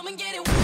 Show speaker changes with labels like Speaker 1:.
Speaker 1: Come and get it.